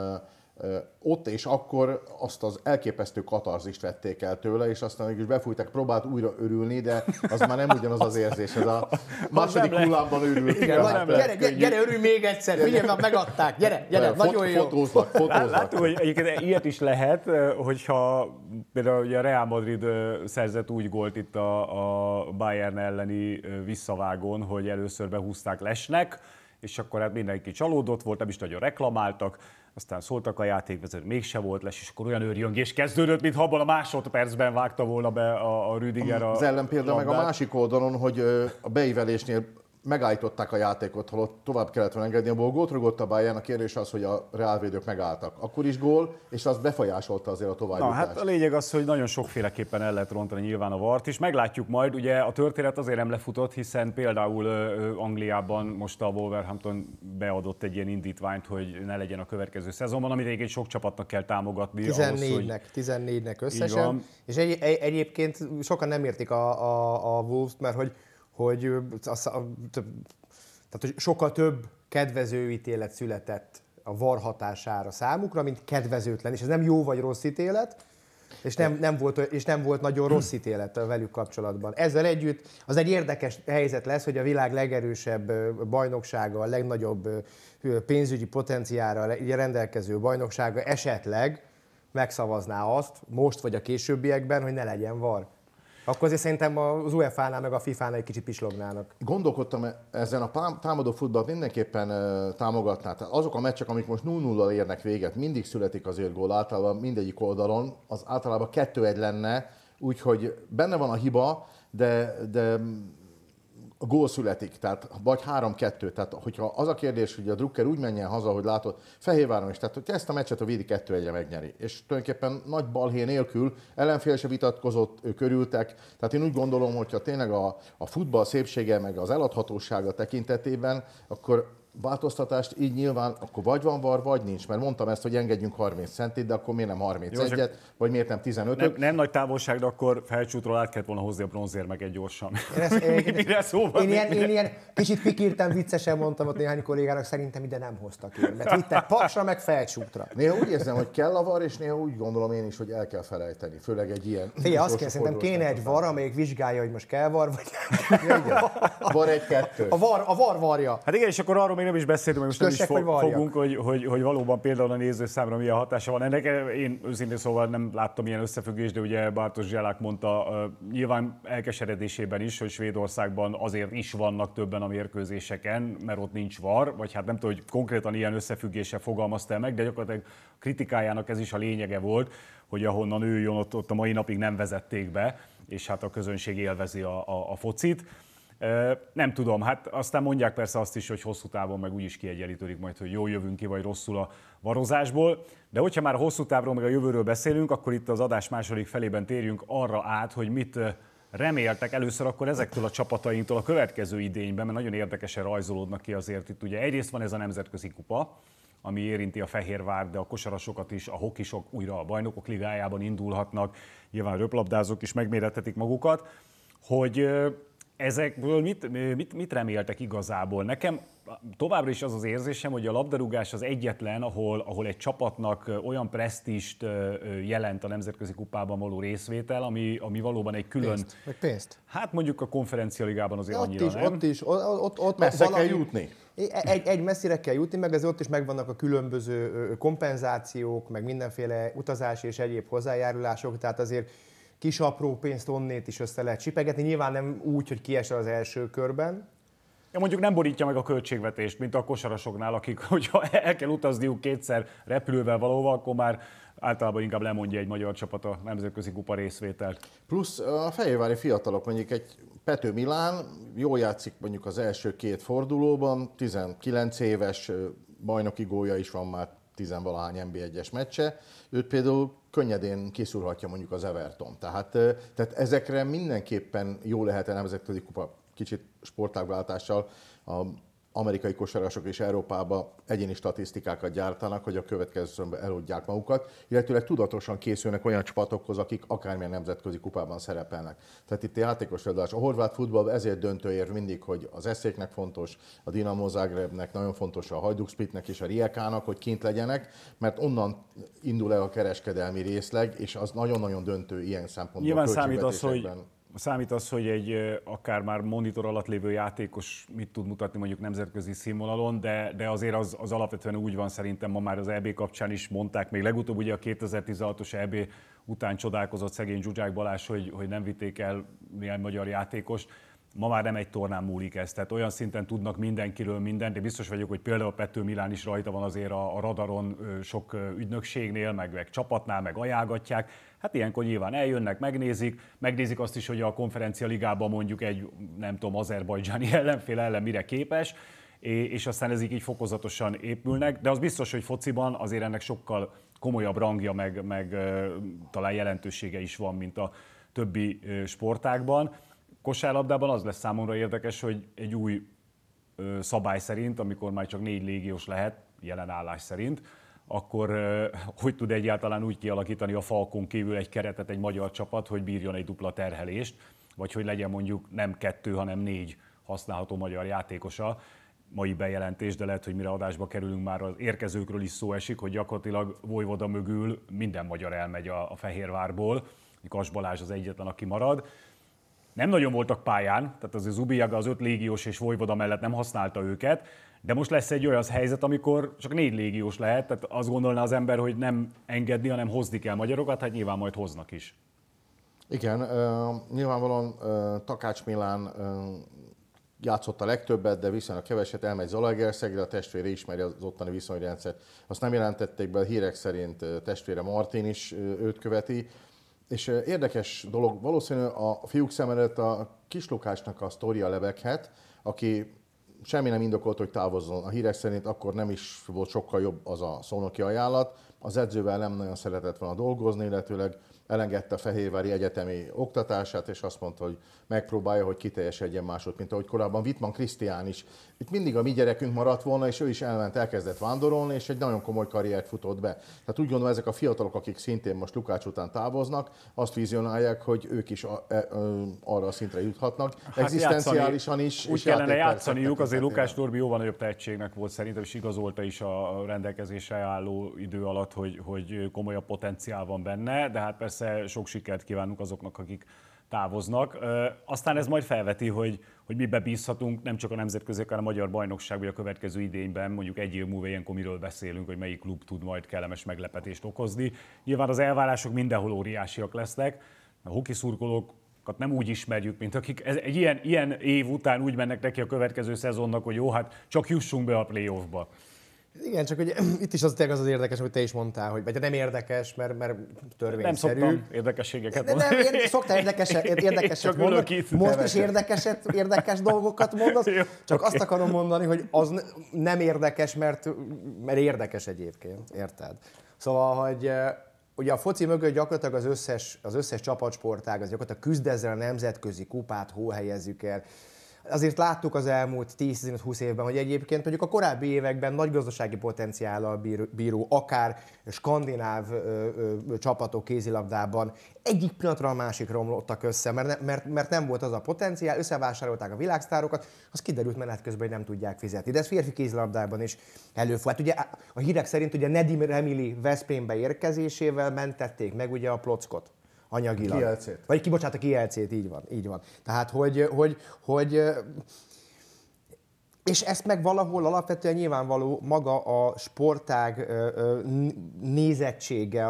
ott és akkor azt az elképesztő katarzist vették el tőle, és aztán mégis befújták, próbált újra örülni, de az már nem ugyanaz az érzés, ez a második hullámban örült. Igen, nem gyere, gyere, gyere, örülj még egyszer, figyelj, már megadták, gyere, gyere, Fot- nagyon jó. Fotóznak, fotóznak. Láttuk, hogy egyébként ilyet is lehet, hogyha például ugye a Real Madrid szerzett úgy gólt itt a, a Bayern elleni visszavágón, hogy először behúzták lesnek, és akkor hát mindenki csalódott volt, nem is nagyon reklamáltak, aztán szóltak a játékvezető, mégse volt les, és akkor olyan őrjöngés kezdődött, mintha abban a másodpercben vágta volna be a, a Rüdiger a Az ellenpélda meg a másik oldalon, hogy a beívelésnél megállították a játékot, holott tovább kellett volna engedni, abból gólt rugott a Bayern, a kérdés az, hogy a reálvédők megálltak. Akkor is gól, és az befolyásolta azért a Na, továbbjutást. hát a lényeg az, hogy nagyon sokféleképpen el lehet rontani nyilván a vart is. Meglátjuk majd, ugye a történet azért nem lefutott, hiszen például Angliában most a Wolverhampton beadott egy ilyen indítványt, hogy ne legyen a következő szezonban, amit egyébként sok csapatnak kell támogatni. ahhoz, hogy 14-nek, 14-nek Így összesen. És egy, egy, egyébként sokan nem értik a, a, a Wolves-t, mert hogy, hogy, az, a, tehát, hogy sokkal több kedvező ítélet született a VAR hatására számukra, mint kedvezőtlen. És ez nem jó vagy rossz ítélet, és nem, nem, volt, és nem volt nagyon rossz ítélet velük kapcsolatban. Ezzel együtt az egy érdekes helyzet lesz, hogy a világ legerősebb bajnoksága, a legnagyobb pénzügyi potenciára rendelkező bajnoksága esetleg megszavazná azt, most vagy a későbbiekben, hogy ne legyen var. Akkor azért szerintem az UEFA-nál meg a FIFA-nál egy kicsit pislognának. Gondolkodtam ezen a támadó futballt mindenképpen támogatná. Tehát azok a meccsek, amik most 0-0-al érnek véget, mindig születik azért gól, általában mindegyik oldalon, az általában 2-1 lenne, úgyhogy benne van a hiba, de, de a gól születik, tehát vagy 3-2. Tehát, hogyha az a kérdés, hogy a Drucker úgy menjen haza, hogy látod, Fehérváron is, tehát hogy ezt a meccset a Védi 2 1 megnyeri. És tulajdonképpen nagy balhé nélkül ellenfél se vitatkozott, ők körültek. Tehát én úgy gondolom, hogyha tényleg a, a futball szépsége, meg az eladhatósága tekintetében, akkor változtatást, így nyilván akkor vagy van var, vagy nincs. Mert mondtam ezt, hogy engedjünk 30 centit, de akkor miért nem 31-et, Jó, vagy miért nem 15 nem, nem nagy távolság, de akkor felcsútról át kellett volna hozni a bronzért meg egy gyorsan. Én, ezt, én, Mire szóval én, ilyen, én ilyen kicsit pikírtam, viccesen mondtam ott néhány kollégának, szerintem ide nem hoztak én, mert vittek paksra, meg felcsútra. Néha úgy érzem, hogy kell a var, és néha úgy gondolom én is, hogy el kell felejteni, főleg egy ilyen. Figyelj, azt kell, szerintem kéne egy var, amelyik vizsgálja, hogy most kell var, vagy ja, igen. Var egy-kettő. A var, a var varja. Hát igen, és akkor arról még nem is beszéltünk, most nem is fog, fogunk, hogy, hogy, hogy, valóban például a nézőszámra milyen hatása van. Ennek én őszintén szóval nem láttam ilyen összefüggést, de ugye Bártos Zselák mondta nyilván elkeseredésében is, hogy Svédországban azért is vannak többen a mérkőzéseken, mert ott nincs var, vagy hát nem tudom, hogy konkrétan ilyen összefüggése fogalmazta meg, de gyakorlatilag kritikájának ez is a lényege volt, hogy ahonnan ő jön, ott, ott a mai napig nem vezették be, és hát a közönség élvezi a, a, a focit. Nem tudom, hát aztán mondják persze azt is, hogy hosszú távon meg úgyis kiegyenlítődik majd, hogy jól jövünk ki, vagy rosszul a varozásból. De hogyha már hosszú távról meg a jövőről beszélünk, akkor itt az adás második felében térjünk arra át, hogy mit reméltek először akkor ezektől a csapatainktól a következő idényben, mert nagyon érdekesen rajzolódnak ki azért itt. Ugye egyrészt van ez a nemzetközi kupa, ami érinti a Fehérvár, de a kosarasokat is, a hokisok újra a bajnokok ligájában indulhatnak, nyilván röplabdázók is megmérethetik magukat, hogy ezekből mit, mit, mit reméltek igazából? Nekem továbbra is az az érzésem, hogy a labdarúgás az egyetlen, ahol, ahol egy csapatnak olyan presztist jelent a nemzetközi kupában való részvétel, ami, ami valóban egy külön... Pénzt. Meg pénzt. Hát mondjuk a konferencialigában azért ott annyira is, nem. Ott is, ott, ott, ott Messze valami, kell jutni. Egy, egy messzire kell jutni, meg ezért ott is megvannak a különböző kompenzációk, meg mindenféle utazási és egyéb hozzájárulások, tehát azért kis apró pénzt onnét is össze lehet csipegetni. Nyilván nem úgy, hogy kiesel az első körben, Ja, mondjuk nem borítja meg a költségvetést, mint a kosarasoknál, akik, hogyha el kell utazniuk kétszer repülővel valóval, akkor már általában inkább lemondja egy magyar csapat a nemzetközi kupa részvételt. Plusz a fehérvári fiatalok, mondjuk egy Pető Milán jól játszik mondjuk az első két fordulóban, 19 éves bajnoki gólya is van már tizenvalahány NB1-es meccse, őt például könnyedén kiszúrhatja mondjuk az Everton. Tehát, tehát ezekre mindenképpen jó lehet a nemzetközi kupa kicsit sportágváltással a amerikai kosarasok és Európában egyéni statisztikákat gyártanak, hogy a következő eludják magukat, illetőleg tudatosan készülnek olyan csapatokhoz, akik akármilyen nemzetközi kupában szerepelnek. Tehát itt a játékos A horvát futball ezért döntő ér mindig, hogy az eszéknek fontos, a Dinamo Zagrebnek nagyon fontos a Hajduk Splitnek és a Riekának, hogy kint legyenek, mert onnan indul el a kereskedelmi részleg, és az nagyon-nagyon döntő ilyen szempontból. Nyilván számít az, hogy Számít az, hogy egy akár már monitor alatt lévő játékos mit tud mutatni mondjuk nemzetközi színvonalon, de, de azért az, az alapvetően úgy van szerintem, ma már az EB kapcsán is mondták, még legutóbb ugye a 2016-os EB után csodálkozott szegény Zsuzsák Balázs, hogy, hogy nem vitték el néhány magyar játékost. Ma már nem egy tornán múlik ez, tehát olyan szinten tudnak mindenkiről mindent, de biztos vagyok, hogy például Pető Milán is rajta van azért a, a radaron sok ügynökségnél, meg, meg csapatnál, meg ajánlgatják Hát ilyenkor nyilván eljönnek, megnézik, megnézik azt is, hogy a konferencia ligában mondjuk egy, nem tudom, azerbajdzsáni ellenfél ellen mire képes, és aztán ezek így fokozatosan épülnek, de az biztos, hogy fociban azért ennek sokkal komolyabb rangja, meg, meg talán jelentősége is van, mint a többi sportákban. Kosárlabdában az lesz számomra érdekes, hogy egy új szabály szerint, amikor már csak négy légiós lehet, jelen állás szerint, akkor hogy tud egyáltalán úgy kialakítani a Falkon kívül egy keretet egy magyar csapat, hogy bírjon egy dupla terhelést, vagy hogy legyen mondjuk nem kettő, hanem négy használható magyar játékosa. Mai bejelentés, de lehet, hogy mire adásba kerülünk, már az érkezőkről is szó esik, hogy gyakorlatilag Vojvoda mögül minden magyar elmegy a, a Fehérvárból, Kas Balázs az egyetlen, aki marad. Nem nagyon voltak pályán, tehát az Zubiaga az öt légiós és Vojvoda mellett nem használta őket, de most lesz egy olyan helyzet, amikor csak négy légiós lehet, tehát azt gondolná az ember, hogy nem engedni, hanem hozni kell magyarokat, hát nyilván majd hoznak is. Igen, uh, nyilvánvalóan uh, Takács Milán uh, játszott a legtöbbet, de viszonylag keveset, elmegy Zalaegerszegre, a testvére ismeri az ottani viszonyrendszert. Azt nem jelentették be, a hírek szerint testvére Martin is őt követi. És érdekes dolog, valószínű a fiúk szem a kis Lukácsnak a sztoria lebeghet, aki semmi nem indokolt, hogy távozzon. A hírek szerint akkor nem is volt sokkal jobb az a szónoki ajánlat. Az edzővel nem nagyon szeretett volna dolgozni, illetőleg elengedte a Fehérvári Egyetemi oktatását, és azt mondta, hogy megpróbálja, hogy kiteljesedjen másod, mint ahogy korábban Wittmann Krisztián is. Itt mindig a mi gyerekünk maradt volna, és ő is elment, elkezdett vándorolni, és egy nagyon komoly karriert futott be. Tehát úgy gondolom, ezek a fiatalok, akik szintén most Lukács után távoznak, azt vizionálják, hogy ők is a, e, e, arra a szintre juthatnak, hát egzisztenciálisan is. Úgy kellene játszaniuk, azért Lukács Norbi jóval nagyobb tehetségnek volt szerintem, és igazolta is a rendelkezésre álló idő alatt, hogy, hogy komolyabb potenciál van benne, de hát persze sok sikert kívánunk azoknak, akik távoznak. Aztán ez majd felveti, hogy, hogy mi bebízhatunk nem csak a nemzetközi, hanem a magyar bajnokság, vagy a következő idényben, mondjuk egy év múlva ilyenkor miről beszélünk, hogy melyik klub tud majd kellemes meglepetést okozni. Nyilván az elvárások mindenhol óriásiak lesznek. A hoki szurkolók nem úgy ismerjük, mint akik egy ilyen, ilyen év után úgy mennek neki a következő szezonnak, hogy jó, hát csak jussunk be a playoffba. Igen, csak hogy itt is az az az érdekes, hogy te is mondtál, hogy vagy nem érdekes, mert, mert törvényszerű. Nem szoktam érdekességeket mondani. Nem, én szoktál érdekeset, érdekeset mondani. Most is érdekeset, érdekes dolgokat mondasz, Jó, csak okay. azt akarom mondani, hogy az nem érdekes, mert, mert érdekes egyébként, érted? Szóval, hogy ugye a foci mögött gyakorlatilag az összes, az összes csapatsportág, az gyakorlatilag küzd ezzel a nemzetközi kupát, hol helyezzük el, Azért láttuk az elmúlt 10-20 évben, hogy egyébként mondjuk a korábbi években nagy gazdasági potenciállal bíró, bíró akár skandináv ö, ö, csapatok kézilabdában egyik pillanatra a másik romlottak össze, mert, ne, mert, mert nem volt az a potenciál, összevásárolták a világsztárokat, az kiderült menet közben, hogy nem tudják fizetni. De ez férfi kézilabdában is előfordult. Ugye a hírek szerint ugye Nedim Remili Veszprémbe érkezésével mentették meg ugye a plockot anyagilag. Kielcét. Vagy kibocsát a kielcét, így van, így van. Tehát, hogy, hogy, hogy és ezt meg valahol alapvetően nyilvánvaló maga a sportág nézettsége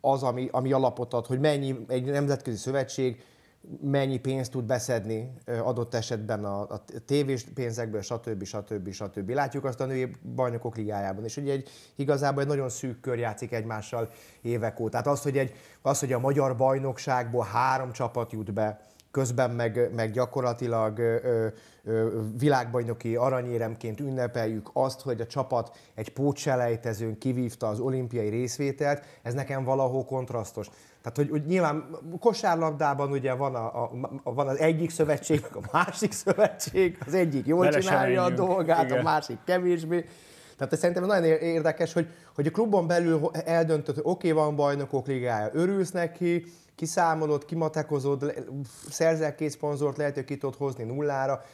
az, ami, ami alapot ad, hogy mennyi egy nemzetközi szövetség mennyi pénzt tud beszedni adott esetben a, a tévés pénzekből, stb. stb. stb. Látjuk azt a női bajnokok ligájában, és ugye egy, igazából egy nagyon szűk kör játszik egymással évek óta. Tehát az, hogy, egy, az, hogy a magyar bajnokságból három csapat jut be, közben meg, meg gyakorlatilag ö, ö, világbajnoki aranyéremként ünnepeljük azt, hogy a csapat egy pótselejtezőn kivívta az olimpiai részvételt, ez nekem valahol kontrasztos. Tehát, hogy, hogy nyilván kosárlabdában ugye van, a, a, van az egyik szövetség, a másik szövetség, az egyik jól Bele csinálja a dolgát, igen. a másik kevésbé. Tehát ez szerintem nagyon érdekes, hogy, hogy a klubon belül eldöntött, hogy oké, okay, van bajnokok ligája, örülsz neki, kiszámolod, kimatekozod, szerzel két szponzort, lehet, hogy ki tudod hozni nullára,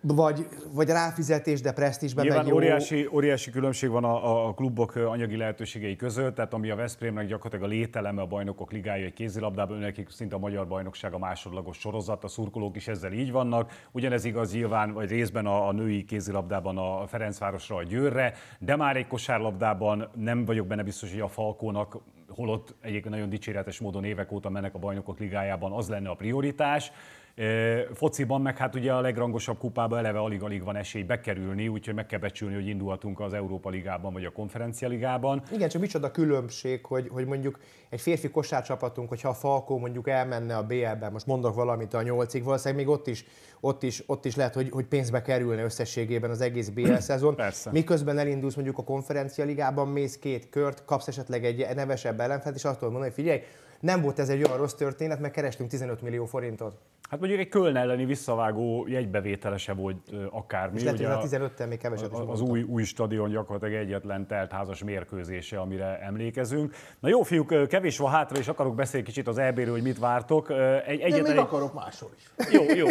vagy, vagy ráfizetés, de presztízsben Nyilván meg jó. Óriási, óriási különbség van a, a klubok anyagi lehetőségei között, tehát ami a Veszprémnek gyakorlatilag a lételeme a bajnokok ligája egy kézilabdában, nekik szinte a magyar bajnokság a másodlagos sorozat, a szurkolók is ezzel így vannak. Ugyanez igaz nyilván, vagy részben a, a női kézilabdában a Ferencvárosra, a Győrre, de már egy kosárlabdában nem vagyok benne biztos, hogy a Falkónak holott egyébként nagyon dicséretes módon évek óta mennek a bajnokok ligájában, az lenne a prioritás. Fociban meg hát ugye a legrangosabb kupába eleve alig-alig van esély bekerülni, úgyhogy meg kell becsülni, hogy indulhatunk az Európa Ligában vagy a Konferencia Ligában. Igen, csak micsoda különbség, hogy, hogy mondjuk egy férfi kosárcsapatunk, hogyha a Falkó mondjuk elmenne a BL-ben, most mondok valamit a nyolcig, valószínűleg még ott is, ott is, ott is lehet, hogy, hogy pénzbe kerülne összességében az egész BL szezon. Persze. Miközben elindulsz mondjuk a Konferencia Ligában, mész két kört, kapsz esetleg egy nevesebb ellenfelt, és azt tudod mondani, hogy figyelj, nem volt ez egy olyan rossz történet, mert kerestünk 15 millió forintot. Hát mondjuk egy Köln elleni visszavágó jegybevételese volt akármi. És lehet, hogy a 15 még keveset is Az új, új stadion gyakorlatilag egyetlen teltházas mérkőzése, amire emlékezünk. Na jó, fiúk, kevés van hátra, és akarok beszélni kicsit az EB-ről, hogy mit vártok. Egy, egyetlen... még akarok máshol is. Jó, jó.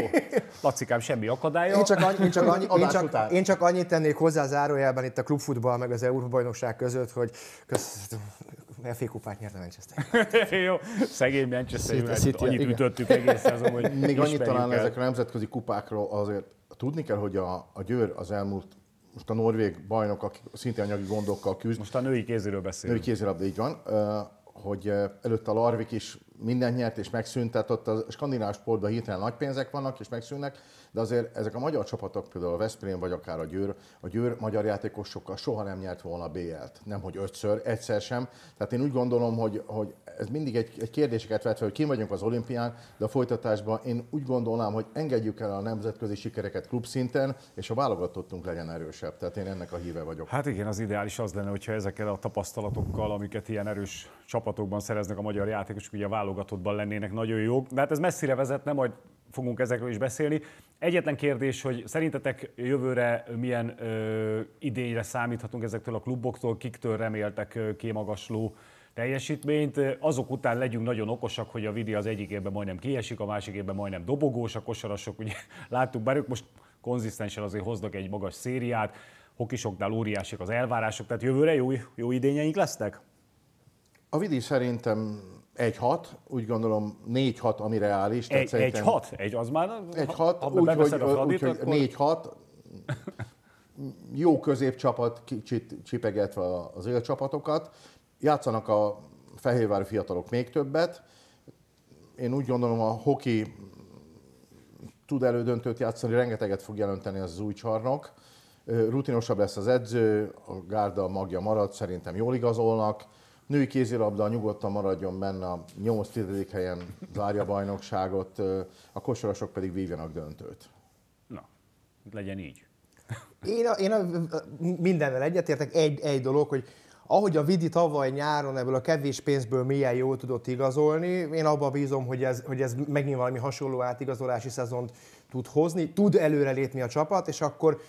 Lacikám, semmi akadálya. Én csak, annyi, én, csak annyi, én, csak, én csak annyit tennék hozzá zárójelben itt a klubfutball meg az Európa bajnokság között, hogy kösz, FA kupát nyert a Manchester. Jó, szegény Manchester United, City, annyit igen. ütöttük egész szezon, hogy Még annyit talán el. ezekre a nemzetközi kupákról azért tudni kell, hogy a, a Győr az elmúlt most a norvég bajnok, aki szintén anyagi gondokkal küzd. Most a női kéziről beszélünk. Női kézilabda, így van. hogy előtt a Larvik is mindent nyert és megszűnt, tehát ott a skandináv sportban hirtelen nagy pénzek vannak és megszűnnek, de azért ezek a magyar csapatok, például a Veszprém vagy akár a Győr, a Győr magyar játékosokkal soha nem nyert volna BL-t. Nem, hogy ötször, egyszer sem. Tehát én úgy gondolom, hogy, hogy ez mindig egy, egy kérdéseket vet fel, hogy ki vagyunk az olimpián, de a folytatásban én úgy gondolnám, hogy engedjük el a nemzetközi sikereket klubszinten, és a válogatottunk legyen erősebb. Tehát én ennek a híve vagyok. Hát igen, az ideális az lenne, hogyha ezekkel a tapasztalatokkal, amiket ilyen erős csapatokban szereznek a magyar játékosok, ugye a válogatottban lennének nagyon jók. De hát ez messzire vezetne, majd fogunk ezekről is beszélni. Egyetlen kérdés, hogy szerintetek jövőre milyen ö, idényre számíthatunk ezektől a kluboktól, kiktől reméltek ö, kémagasló teljesítményt. Azok után legyünk nagyon okosak, hogy a Vidi az egyik évben majdnem kiesik, a másik évben majdnem dobogós, a kosarasok, ugye láttuk, bár ők most konzisztensen azért hoznak egy magas szériát, hokisoknál óriásik az elvárások, tehát jövőre jó, jó idényeink lesznek? A Vidi szerintem egy hat, úgy gondolom négy hat, ami reális. Egy, egy hat? Egy az már? Egy hat, úgyhogy úgy, akkor... négy hat. Jó középcsapat, kicsit csipegetve az élcsapatokat. Játszanak a fehérvári fiatalok még többet. Én úgy gondolom, a hoki tud elődöntőt játszani, rengeteget fog jelenteni az, az új csarnok. Rutinosabb lesz az edző, a gárda magja marad, szerintem jól igazolnak női kézilabda nyugodtan maradjon benne a 8-10. helyen zárja a bajnokságot, a kosarasok pedig vívjanak döntőt. Na, legyen így. Én, a, én a, mindennel egyetértek. Egy, egy dolog, hogy ahogy a Vidi tavaly nyáron ebből a kevés pénzből milyen jól tudott igazolni, én abban bízom, hogy ez, hogy ez megint valami hasonló átigazolási szezont tud hozni, tud előrelépni a csapat, és akkor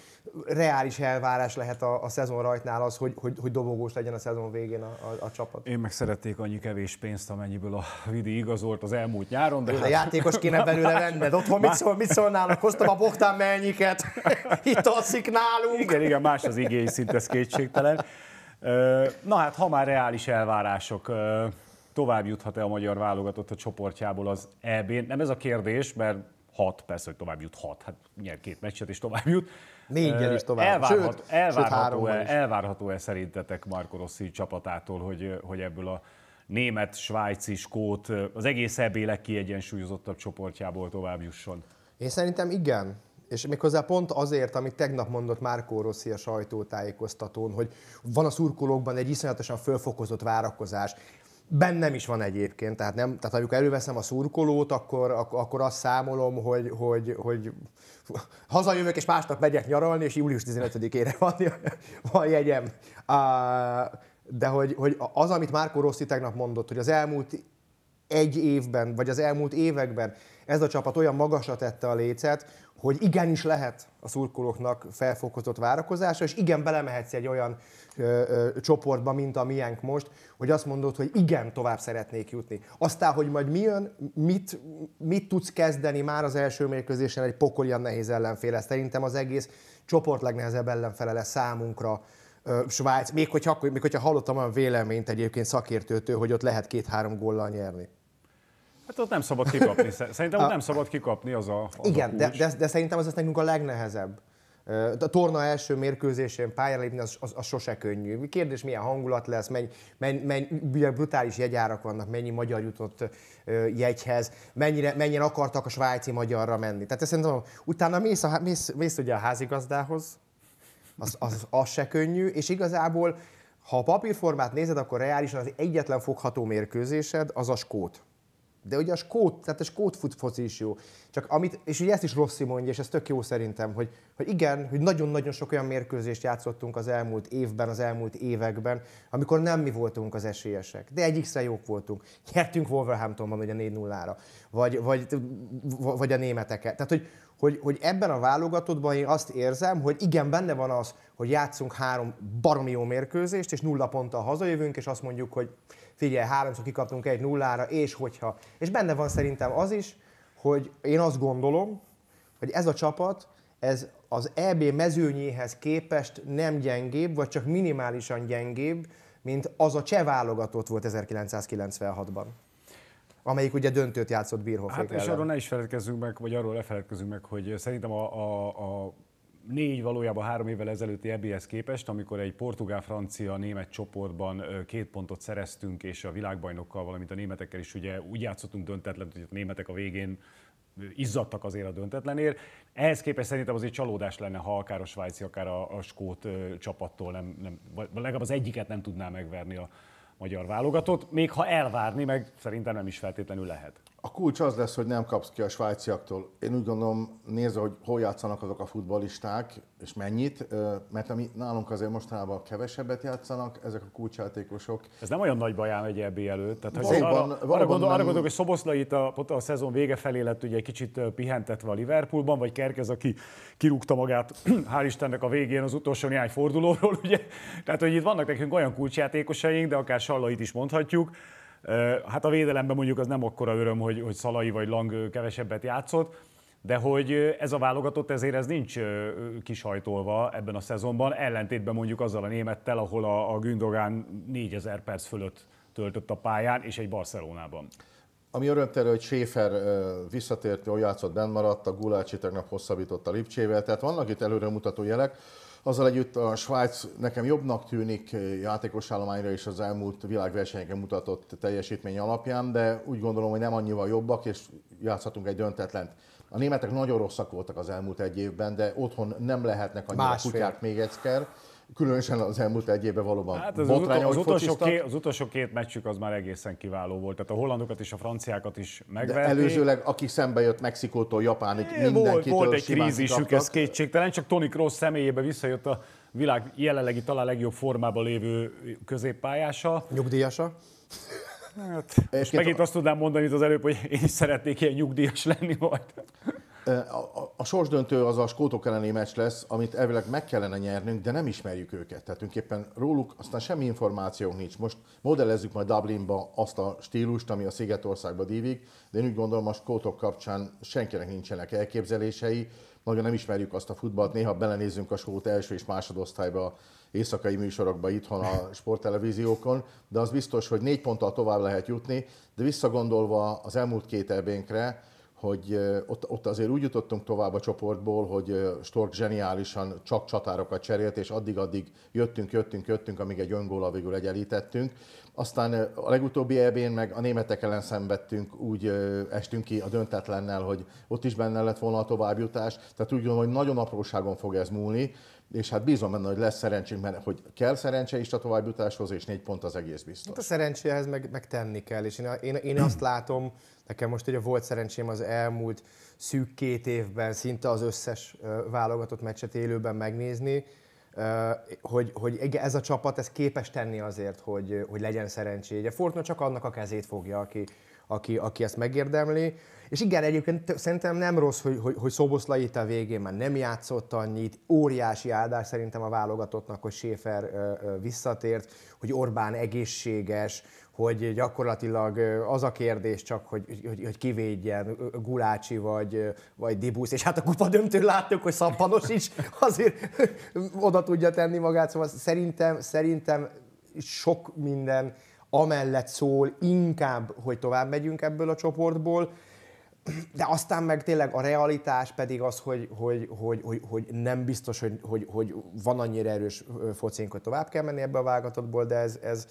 reális elvárás lehet a, a szezon rajtnál az, hogy, hogy, hogy dobogós legyen a szezon végén a, a, a csapat. Én meg szerették annyi kevés pénzt, amennyiből a Vidi igazolt az elmúlt nyáron. De, de hát... játékos kéne belőle venned. Otthon mit, szól, mit szólnának? Hoztam a Boktán mennyiket, itt alszik nálunk. Igen, igen, más az igény szint, ez kétségtelen. Na hát, ha már reális elvárások, tovább juthat-e a magyar válogatott a csoportjából az EB-n? Nem ez a kérdés, mert hat, persze, hogy tovább jut hat, hát nyer két meccset és tovább jut. Négyel is tovább. Elvárhat, sőt, elvárható-e, sőt, elvárható-e szerintetek Marco Rossi csapatától, hogy, hogy ebből a német, svájci, skót, az egész EB legkiegyensúlyozottabb csoportjából tovább jusson? Én szerintem igen. És méghozzá pont azért, amit tegnap mondott Márkó Rossi a sajtótájékoztatón, hogy van a szurkolókban egy iszonyatosan fölfokozott várakozás. Bennem is van egyébként, tehát, nem, tehát amikor előveszem a szurkolót, akkor, akkor, akkor azt számolom, hogy, hogy, hogy hazajövök és másnap megyek nyaralni, és július 15-ére van, van jegyem. De hogy, hogy az, amit Márkó Rossi tegnap mondott, hogy az elmúlt egy évben, vagy az elmúlt években ez a csapat olyan magasra tette a lécet, hogy igenis lehet a szurkolóknak felfokozott várakozása, és igen, belemehetsz egy olyan ö, ö, csoportba, mint a miénk most, hogy azt mondod, hogy igen, tovább szeretnék jutni. Aztán, hogy majd mi jön, mit, mit tudsz kezdeni már az első mérkőzésen egy pokolian nehéz ellenféle. Szerintem az egész csoport legnehezebb ellenfele lesz számunkra, Svájc, még hogyha, még hogyha hallottam olyan véleményt egyébként szakértőtől, hogy ott lehet két-három góllal nyerni. Hát ott nem szabad kikapni. Szerintem ott nem szabad kikapni az a az Igen, a de, de, de, szerintem az lesz nekünk a legnehezebb. A torna első mérkőzésén pályára lépni, az, az, az sose könnyű. Kérdés, milyen hangulat lesz, mennyi, mennyi, mennyi brutális jegyárak vannak, mennyi magyar jutott jegyhez, mennyire, mennyien akartak a svájci magyarra menni. Tehát szerintem utána mész, a, mész, mész ugye a házigazdához, az, az, az se könnyű, és igazából, ha a papírformát nézed, akkor reálisan az egyetlen fogható mérkőzésed az a skót. De ugye a skót, tehát a skót foci is jó. Csak amit, és ugye ezt is Rossi mondja, és ez tök jó szerintem, hogy, hogy igen, hogy nagyon-nagyon sok olyan mérkőzést játszottunk az elmúlt évben, az elmúlt években, amikor nem mi voltunk az esélyesek. De egy x jók voltunk. Nyertünk Wolverhamptonban ugye 4-0-ra, vagy, vagy, vagy a németeket. Tehát, hogy, hogy, hogy ebben a válogatottban én azt érzem, hogy igen, benne van az, hogy játszunk három baromi jó mérkőzést, és nulla ponttal hazajövünk, és azt mondjuk, hogy figyelj, háromszor kikaptunk egy nullára, és hogyha. És benne van szerintem az is, hogy én azt gondolom, hogy ez a csapat, ez az EB mezőnyéhez képest nem gyengébb, vagy csak minimálisan gyengébb, mint az a cseh válogatott volt 1996-ban amelyik ugye döntőt játszott Bírhofék Hát és ellen. arról ne is feledkezzünk meg, vagy arról lefeledkezzünk meg, hogy szerintem a, a, a négy, valójában három évvel ezelőtti EBS képest, amikor egy portugál-francia-német csoportban két pontot szereztünk, és a világbajnokkal, valamint a németekkel is ugye úgy játszottunk döntetlen, hogy a németek a végén izzadtak azért a döntetlenért. Ehhez képest szerintem azért csalódás lenne, ha akár a svájci, akár a, a skót csapattól nem, nem, vagy legalább az egyiket nem tudná megverni a magyar válogatott, még ha elvárni, meg szerintem nem is feltétlenül lehet. A kulcs az lesz, hogy nem kapsz ki a svájciaktól. Én úgy gondolom, nézve, hogy hol játszanak azok a futballisták, és mennyit, mert ami nálunk azért mostanában kevesebbet játszanak, ezek a kulcsjátékosok. Ez nem olyan nagy bajám egy EB előtt. Tehát, valóban, arra, valóban arra, gondol, arra gondolok, hogy Szoboszlai itt a, a szezon vége felé lett ugye egy kicsit pihentetve a Liverpoolban, vagy Kerkez, aki kirúgta magát, hál' Istennek a végén az utolsó néhány fordulóról, ugye? Tehát, hogy itt vannak nekünk olyan kulcsjátékosaink, de akár Sallait is mondhatjuk, Hát a védelemben mondjuk az nem akkora öröm, hogy, hogy Szalai vagy Lang kevesebbet játszott, de hogy ez a válogatott ezért ez nincs kisajtolva ebben a szezonban, ellentétben mondjuk azzal a némettel, ahol a, a Gündogan 4000 perc fölött töltött a pályán, és egy Barcelonában. Ami örömtelő, hogy Schäfer visszatért, jól játszott, benn maradt, a Gulácsi tegnap hosszabbított a Lipcsével, tehát vannak itt előremutató jelek. Azzal együtt a Svájc nekem jobbnak tűnik játékos állományra is az elmúlt világversenyeken mutatott teljesítmény alapján, de úgy gondolom, hogy nem annyival jobbak, és játszhatunk egy döntetlent. A németek nagyon rosszak voltak az elmúlt egy évben, de otthon nem lehetnek annyira Másfél. kutyák még egyszer. Különösen az elmúlt egy évben valóban hát az, botrány, az, utolsó két, az utolsó két meccsük az már egészen kiváló volt. Tehát a hollandokat és a franciákat is megverték. De előzőleg, aki szembe jött Mexikótól, Japánig, mindenkitől Volt, volt egy krízisük, ez kétségtelen, csak Toni Kroos személyébe visszajött a világ jelenlegi talán legjobb formában lévő középpályása. Nyugdíjasa? Hát, és megint azt tudnám mondani, mint az előbb, hogy én is szeretnék ilyen nyugdíjas lenni majd. A, a, sorsdöntő az a skótok elleni meccs lesz, amit elvileg meg kellene nyernünk, de nem ismerjük őket. Tehát tulajdonképpen róluk aztán semmi információnk nincs. Most modellezzük majd Dublinba azt a stílust, ami a Szigetországba dívik, de én úgy gondolom a skótok kapcsán senkinek nincsenek elképzelései. Nagyon nem ismerjük azt a futballt, néha belenézzünk a skót első és másodosztályba éjszakai műsorokba itthon a sporttelevíziókon, de az biztos, hogy négy ponttal tovább lehet jutni, de visszagondolva az elmúlt két ebénkre, hogy ott, ott azért úgy jutottunk tovább a csoportból, hogy Stork zseniálisan csak csatárokat cserélt, és addig-addig jöttünk, jöttünk, jöttünk, amíg egy öngóla végül egyenlítettünk. Aztán a legutóbbi ebén meg a németek ellen szenvedtünk, úgy estünk ki a döntetlennel, hogy ott is benne lett volna a továbbjutás. Tehát úgy gondolom, hogy nagyon apróságon fog ez múlni, és hát bízom benne, hogy lesz szerencsénk, mert hogy kell szerencse is a továbbjutáshoz, és négy pont az egész biztos. Hát a szerencséhez meg, meg tenni kell, és én, én, én azt látom, nekem most ugye volt szerencsém az elmúlt szűk két évben szinte az összes válogatott meccset élőben megnézni, hogy, hogy ez a csapat ez képes tenni azért, hogy, hogy legyen szerencséje. Fortuna csak annak a kezét fogja, aki, aki, aki ezt megérdemli. És igen, egyébként szerintem nem rossz, hogy, hogy, hogy Szoboszlai itt a végén már nem játszott annyit. Óriási áldás szerintem a válogatottnak, hogy Schäfer visszatért, hogy Orbán egészséges, hogy gyakorlatilag az a kérdés csak, hogy, hogy, hogy kivédjen Gulácsi vagy, vagy Dibusz, és hát a kupa döntőn láttuk, hogy Szappanos is azért oda tudja tenni magát, szóval szerintem, szerintem sok minden amellett szól inkább, hogy tovább megyünk ebből a csoportból, de aztán meg tényleg a realitás pedig az, hogy, hogy, hogy, hogy, hogy nem biztos, hogy, hogy, hogy van annyira erős focénk, hogy tovább kell menni ebbe a vágatottból, de ez, ez,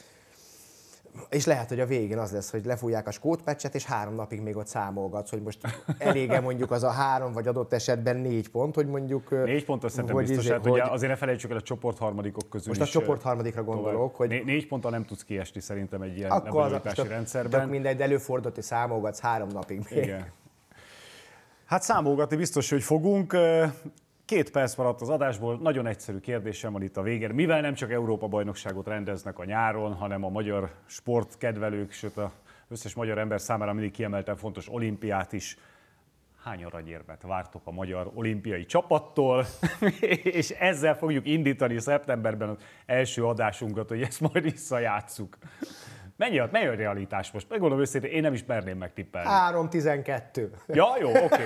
és lehet, hogy a végén az lesz, hogy lefújják a skótpecset, és három napig még ott számolgatsz, hogy most elége mondjuk az a három, vagy adott esetben négy pont, hogy mondjuk... Négy pont, azt szerintem biztos, izé, hát hogy... ugye azért ne felejtsük el a csoport harmadikok közül Most a csoport harmadikra gondolok, hogy... Né- négy ponttal nem tudsz kiesni szerintem egy ilyen Akkor az, rendszerben. Csak mindegy, de előfordult, hogy számolgatsz három napig még. Igen. Hát számolgatni biztos, hogy fogunk. Két perc maradt az adásból, nagyon egyszerű kérdésem van itt a végén. Mivel nem csak Európa-bajnokságot rendeznek a nyáron, hanem a magyar sportkedvelők, sőt az összes magyar ember számára mindig kiemelten fontos olimpiát is, hány aranyérmet vártok a magyar olimpiai csapattól, és ezzel fogjuk indítani szeptemberben az első adásunkat, hogy ezt majd visszajátszuk. Mennyi, a- mennyi a realitás most? Megmondom őszintén, én nem is merném megtippelni. 3-12. Ja, jó, oké.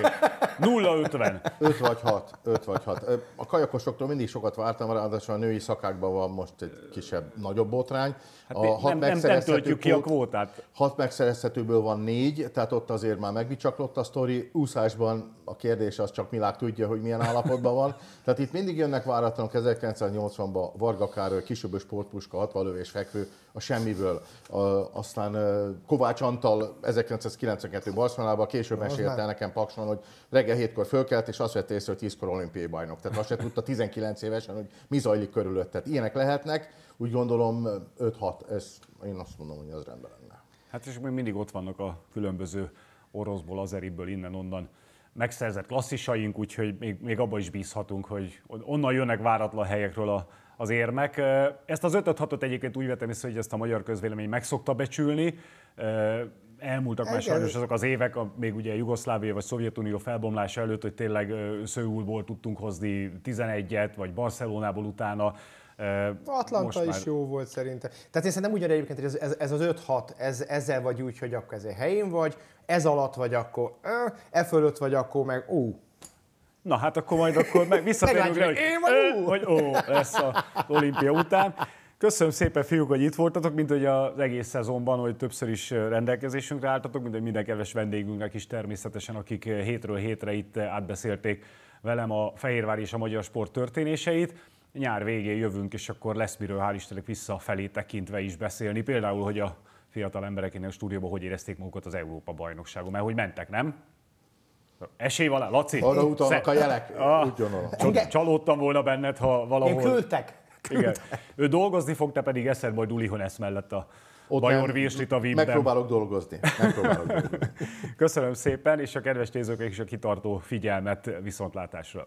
0-50. 5 vagy 6, 5 vagy 6. A kajakosoktól mindig sokat vártam, ráadásul a női szakákban van most egy kisebb, nagyobb botrány. Hát a hat nem, nem, nem töltjük ki a kvót- kvótát. Hat megszerezhetőből van négy, tehát ott azért már megbicsaklott a sztori. Úszásban a kérdés az csak Milák tudja, hogy milyen állapotban van. Tehát itt mindig jönnek váratlanok 1980-ban Varga Károly, kisöbös sportpuska, 60 lövés fekvő, a semmiből. A, aztán Kovács Antal 1992 Barcelonában később mesélte már- nekem Pakson, hogy reggel hétkor fölkelt, és azt vette észre, hogy 10-kor olimpiai bajnok. Tehát azt se tudta 19 évesen, hogy mi zajlik körülött. Tehát ilyenek lehetnek, úgy gondolom 5-6, ez, én azt mondom, hogy ez rendben lenne. Hát és még mindig ott vannak a különböző oroszból, azeriből, innen-onnan megszerzett klasszisaink, úgyhogy még, még abban is bízhatunk, hogy onnan jönnek váratlan helyekről a, az érmek. Ezt az 5-6-ot egyébként úgy vettem észre, hogy ezt a magyar közvélemény meg szokta becsülni. Elmúltak már Igen. sajnos azok az évek, a- még ugye Jugoszlávia vagy Szovjetunió felbomlása előtt, hogy tényleg ö, Szöulból tudtunk hozni 11-et, vagy Barcelonából utána. Atlanta most is már- jó volt szerintem. Tehát én szerintem ugyan egyébként, hogy ez, ez, ez az 5-6, ez, ezzel vagy úgy, hogy akkor ezért helyén vagy, ez alatt vagy akkor, e fölött vagy akkor meg, ú, Na hát akkor majd akkor meg visszatérünk rá, hogy én hogy ó lesz a olimpia után. Köszönöm szépen, fiúk, hogy itt voltatok, mint hogy az egész szezonban, hogy többször is rendelkezésünkre álltatok, mint hogy minden kedves vendégünknek is természetesen, akik hétről hétre itt átbeszélték velem a Fehérvár és a magyar sport történéseit. Nyár végén jövünk, és akkor lesz miről hál' Istennek visszafelé tekintve is beszélni. Például, hogy a fiatal emberek innen a stúdióban hogy érezték magukat az Európa bajnokságon, mert hogy mentek, nem? Esély van, Laci? Arra utalnak a jelek, Ah, gondolom. Csod- Csalódtam volna benned, ha valahol... én küldtek. Igen. Ő dolgozni fog, te pedig eszed majd Uli Honesz mellett a Ott Bajor Virslit a Wimben. Megpróbálok dolgozni. Megpróbálok dolgozni. Köszönöm szépen, és a kedves nézőknek is a kitartó figyelmet viszontlátásra.